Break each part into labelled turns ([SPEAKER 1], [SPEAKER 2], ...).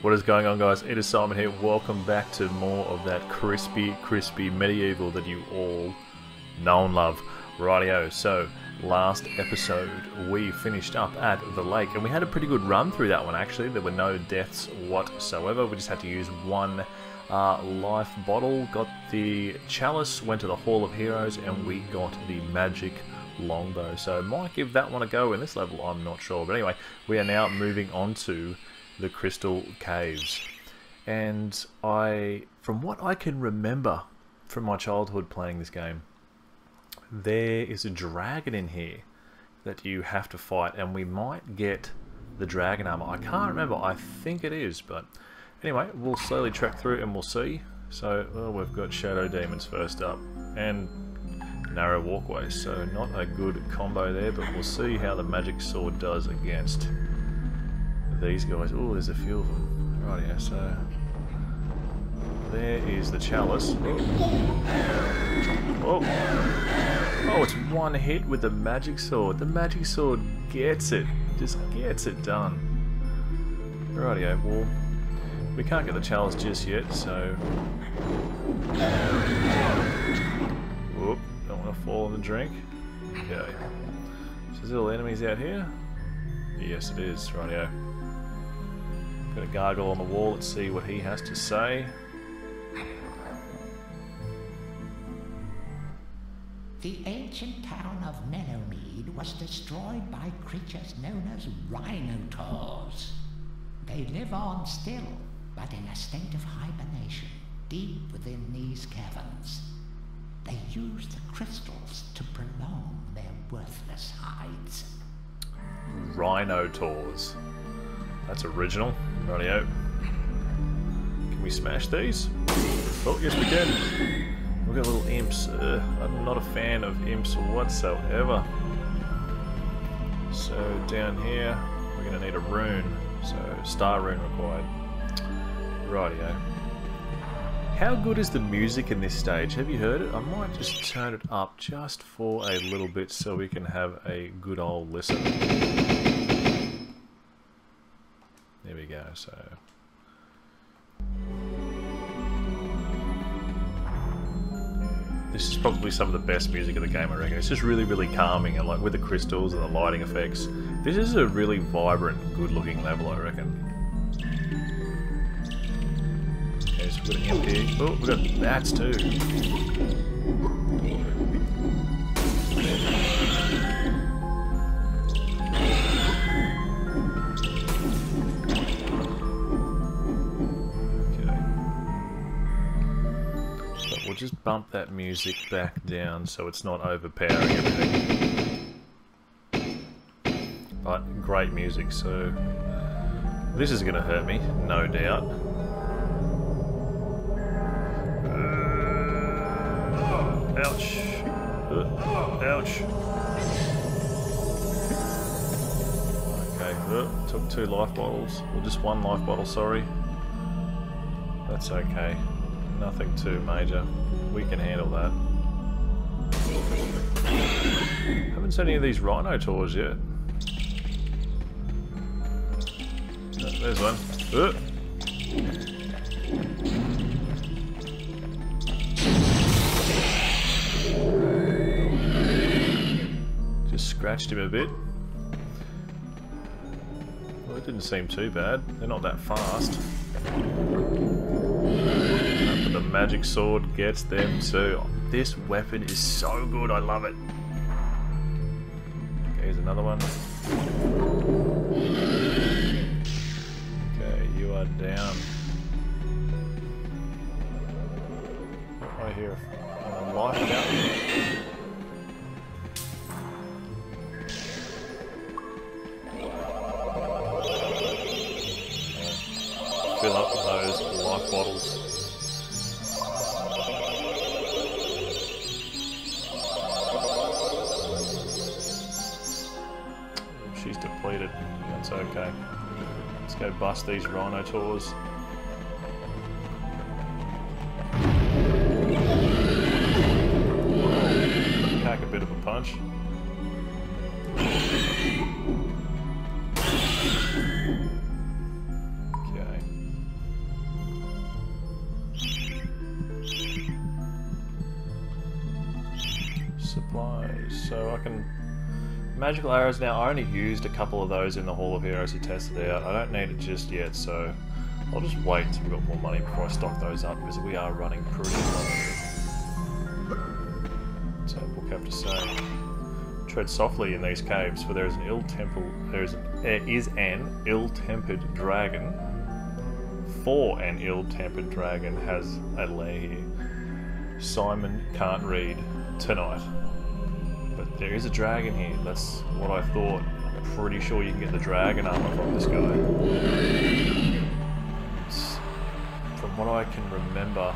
[SPEAKER 1] What is going on guys? It is Simon here. Welcome back to more of that crispy, crispy Medievil that you all know and love. Rightio, so last episode we finished up at the lake and we had a pretty good run through that one actually. There were no deaths whatsoever. We just had to use one uh, life bottle, got the chalice, went to the Hall of Heroes and we got the magic longbow. So might give that one a go in this level, I'm not sure. But anyway, we are now moving on to the Crystal Caves. And I, from what I can remember from my childhood playing this game, there is a dragon in here that you have to fight, and we might get the dragon armor. I can't remember, I think it is, but anyway, we'll slowly track through and we'll see. So, we've got Shadow Demons first up, and narrow walkways, so not a good combo there, but we'll see how the magic sword does against these guys. Oh, there's a few of them. Right here, so there is the chalice. Oh. oh. oh, it's one hit with the magic sword. The magic sword gets it. Just gets it done. Rightio, well, we can't get the chalice just yet, so... Whoop, don't want to fall in the drink. Okay. So there's little enemies out here? Yes, it is. Rightio. Got a gargoyle on the wall. Let's see what he has to say.
[SPEAKER 2] The ancient town of Mellowmead was destroyed by creatures known as rhinotaurs. They live on still, but in a state of hibernation, deep within these caverns. They use the crystals to prolong their worthless hides.
[SPEAKER 1] Rhinotaurs. That's original. Rightio. Can we smash these? Oh, yes we can. We've got little imps. Uh, I'm not a fan of imps whatsoever. So down here, we're going to need a rune. So star rune required. Rightio. How good is the music in this stage? Have you heard it? I might just turn it up just for a little bit so we can have a good old listen. Go, so... This is probably some of the best music of the game, I reckon. It's just really, really calming, and like with the crystals and the lighting effects. This is a really vibrant, good-looking level, I reckon. Okay, so we've got an here. Oh, we've got bats too. Just bump that music back down so it's not overpowering everything. But great music, so this is going to hurt me, no doubt. Uh, ouch. Uh, ouch. Okay, uh, took two life bottles, or just one life bottle, sorry. That's okay. Nothing too major. We can handle that. Haven't seen any of these rhinotaurs yet. Oh, there's one. Just scratched him a bit. Well, it didn't seem too bad. They're not that fast magic sword gets them too. This weapon is so good, I love it. Okay, here's another one. Okay, you are down. I hear a life down. fill up those life bottles. completed. That's okay. Let's go bust these rhinotaurs. Pack a bit of a punch. Okay. Supplies, so I can Magical arrows now, I only used a couple of those in the Hall of Heroes to test it out. I don't need it just yet, so I'll just wait until we've got more money before I stock those up, because we are running pretty low. So book have to say. Tread softly in these caves, for there is an ill-tempered there is there is an ill-tempered dragon. For an ill-tempered dragon has a lair here. Simon can't read tonight. But there is a dragon here. That's what I thought. I'm pretty sure you can get the dragon armor from this guy. It's, from what I can remember,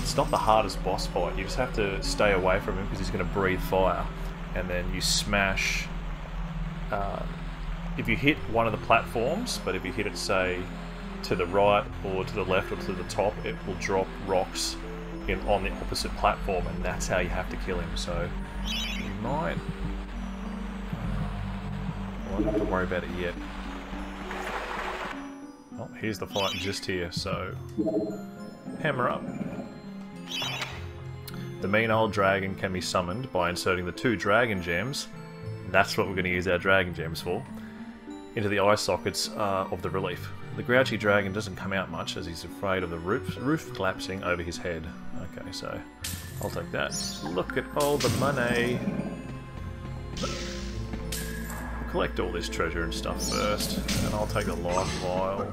[SPEAKER 1] it's not the hardest boss fight. You just have to stay away from him because he's going to breathe fire. And then you smash. Uh, if you hit one of the platforms, but if you hit it, say, to the right or to the left or to the top, it will drop rocks in on the opposite platform, and that's how you have to kill him. So you might. I don't have to worry about it yet. Oh, here's the fight just here. So hammer up. The mean old dragon can be summoned by inserting the two dragon gems. That's what we're going to use our dragon gems for. Into the eye sockets uh, of the relief. The grouchy dragon doesn't come out much as he's afraid of the roof, roof collapsing over his head. Okay, so I'll take that. Look at all the money. Collect all this treasure and stuff first, and I'll take the life vial.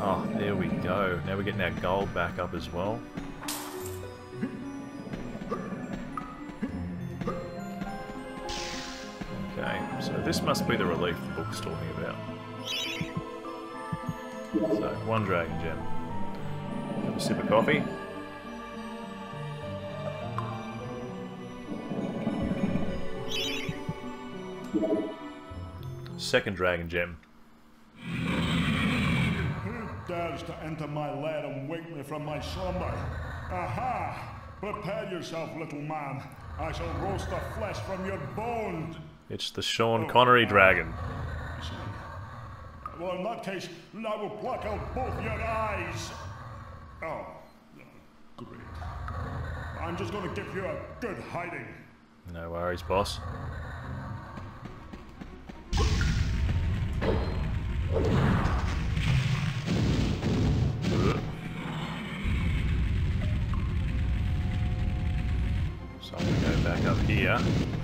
[SPEAKER 1] Oh, there we go. Now we're getting our gold back up as well. This must be the relief the book's talking about. So, one dragon gem. Have a sip of coffee. Second dragon gem.
[SPEAKER 3] Who dares to enter my lair and wake me from my slumber? Aha! Prepare yourself, little man. I shall roast the flesh from your bones.
[SPEAKER 1] It's the Sean oh, Connery
[SPEAKER 3] uh, dragon. Well, in that case, I will pluck out both your eyes. Oh, great. I'm just going to give you a good hiding.
[SPEAKER 1] No worries, boss. So I'm gonna go back up here.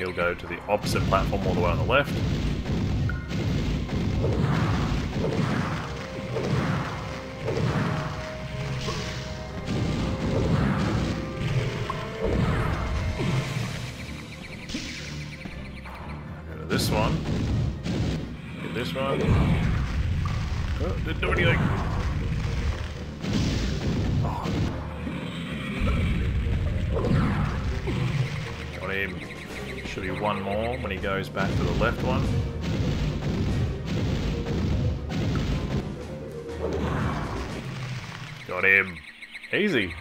[SPEAKER 1] He'll go to the opposite platform all the way on the left. Go to this one. Get this one. Oh, didn't do anything. One more when he goes back to the left one. Got him. Easy.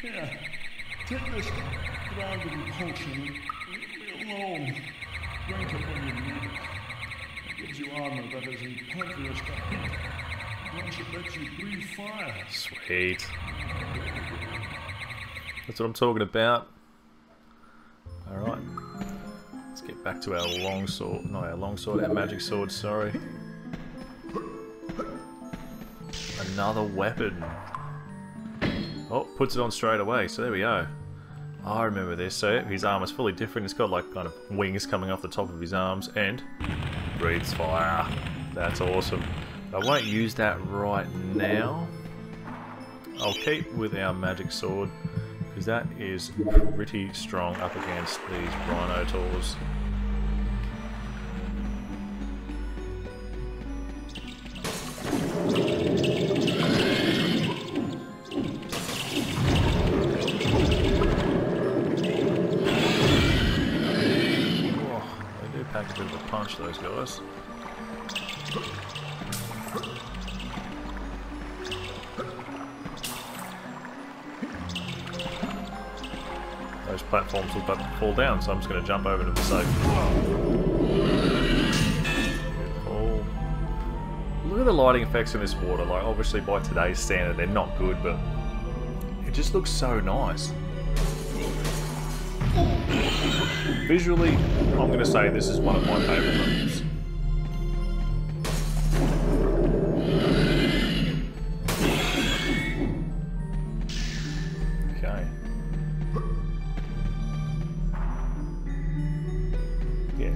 [SPEAKER 3] Are you going to take this dragon potion leave me alone. Drink it when. You armor that is impervious to heat. Once it lets you breathe fire.
[SPEAKER 1] Sweet. That's what I'm talking about. Alright. Let's get back to our long sword. No, our long sword, our magic sword, sorry. Another weapon. Oh, puts it on straight away, so there we go. I remember this. So his arm is fully different. It's got like kind of wings coming off the top of his arms and breathes fire. That's awesome. I won't use that right now. I'll keep with our magic sword because that is pretty strong up against these Rhinotaurs. Oh, fall down, so I'm just going to jump over to the safe. Look at the lighting effects in this water. Like, obviously by today's standard, they're not good, but it just looks so nice. Visually, I'm going to say this is one of my favourite levels.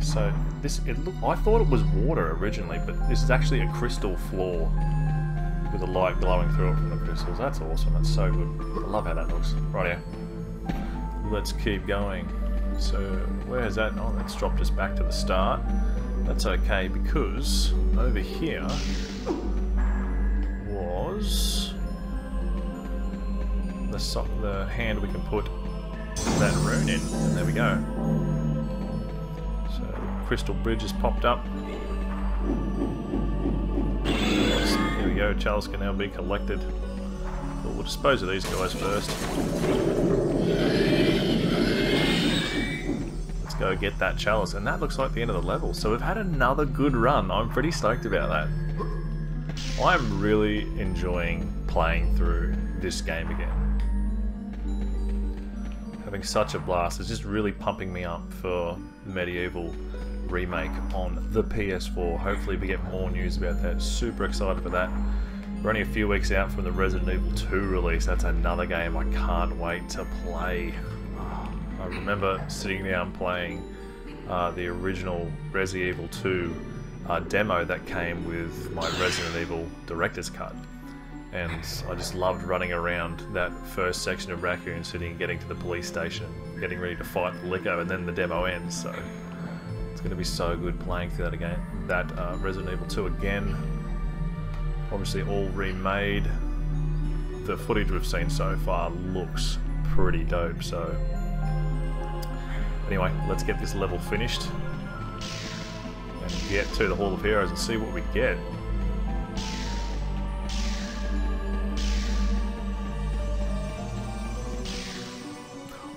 [SPEAKER 1] So this it look I thought it was water originally, but this is actually a crystal floor with a light glowing through it from the crystals. That's awesome. That's so good. I love how that looks. Right here. Let's keep going. So where is that? Oh, that's dropped us back to the start. That's okay because over here was the the hand we can put that rune in, and there we go. Crystal bridge has popped up. Here we go. Chalice can now be collected. But we'll dispose of these guys first. Let's go get that chalice, and that looks like the end of the level. So we've had another good run. I'm pretty stoked about that. I'm really enjoying playing through this game again. Having such a blast. It's just really pumping me up for Medievil remake on the PS4. Hopefully we get more news about that. Super excited for that. We're only a few weeks out from the Resident Evil 2 release. That's another game I can't wait to play. I remember sitting down playing uh, the original Resident Evil 2 uh, demo that came with my Resident Evil Director's Cut. And I just loved running around that first section of Raccoon City and getting to the police station, getting ready to fight Lico, and then the demo ends. So going to be so good playing through that again. That uh, Resident Evil 2 again. Obviously, all remade. The footage we've seen so far looks pretty dope. So anyway, let's get this level finished and get to the Hall of Heroes and see what we get.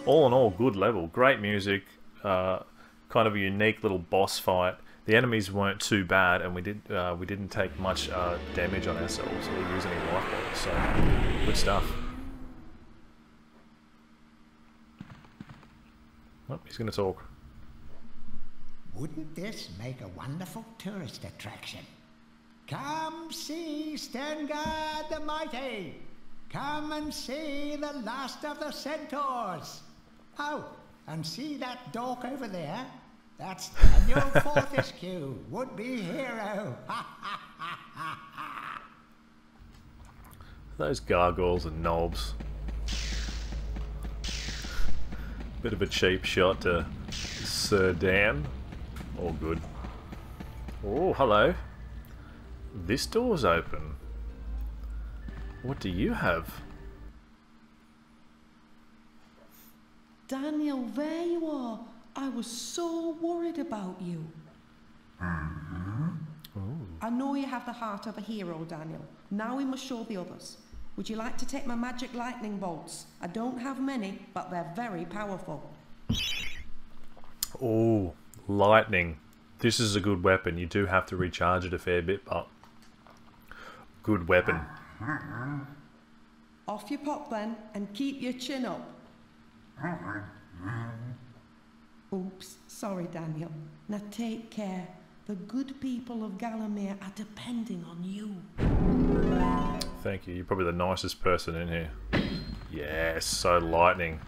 [SPEAKER 1] All in all, good level, great music, uh, kind of a unique little boss fight. The enemies weren't too bad, and we did uh, we didn't take much uh, damage on ourselves or use any life so good stuff. Oh, he's going to talk.
[SPEAKER 2] Wouldn't this make a wonderful tourist attraction? Come see Stengard the Mighty! Come and see the last of the centaurs! Oh, and see that dork over there? That's Daniel Fortescue, would-be hero!
[SPEAKER 1] Those gargoyles and knobs. Bit of a cheap shot to Sir Dan. All good. Oh, hello. This door's open. What do you have?
[SPEAKER 4] Daniel, there you are. I was so worried about you. Mm-hmm. I know you have the heart of a hero, Daniel. Now we must show the others. Would you like to take my magic lightning bolts? I don't have many, but they're very powerful.
[SPEAKER 1] Oh, lightning. This is a good weapon. You do have to recharge it a fair bit, but good weapon.
[SPEAKER 4] Off you pop then, and keep your chin up. Mm-hmm. Oops, sorry, Daniel. Now take care. The good people of Gallowmere are depending on you.
[SPEAKER 1] Thank you. You're probably the nicest person in here. Yes, so lightning.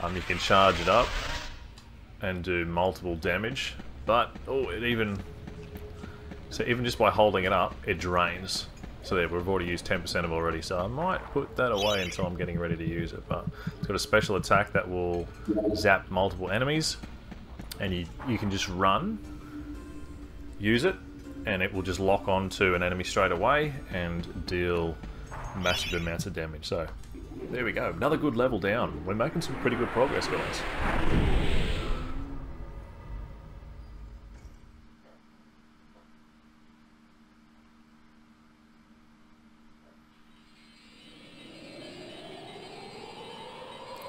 [SPEAKER 1] Um, you can charge it up and do multiple damage, but oh, it even so even just by holding it up, it drains. So there, we've already used 10% of it already, so I might put that away until I'm getting ready to use it. But it's got a special attack that will zap multiple enemies, and you you can just run, use it, and it will just lock onto an enemy straight away and deal massive amounts of damage. So there we go, another good level down. We're making some pretty good progress, guys.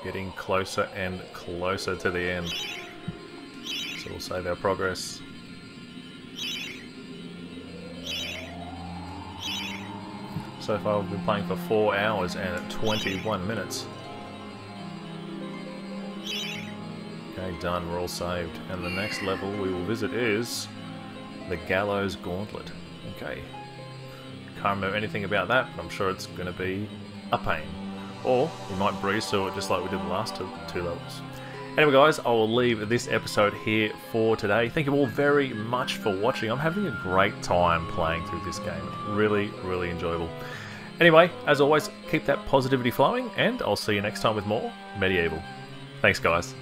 [SPEAKER 1] getting closer and closer to the end. So we'll save our progress. So far we've been playing for 4 hours and 21 minutes. Okay, done, we're all saved. And the next level we will visit is the Gallows Gauntlet. Okay. Can't remember anything about that, but I'm sure it's going to be a pain. Or we might breeze through it just like we did the last two, two levels. Anyway guys, I will leave this episode here for today. Thank you all very much for watching. I'm having a great time playing through this game. Really, really enjoyable. Anyway, as always, keep that positivity flowing, and I'll see you next time with more Medievil. Thanks guys.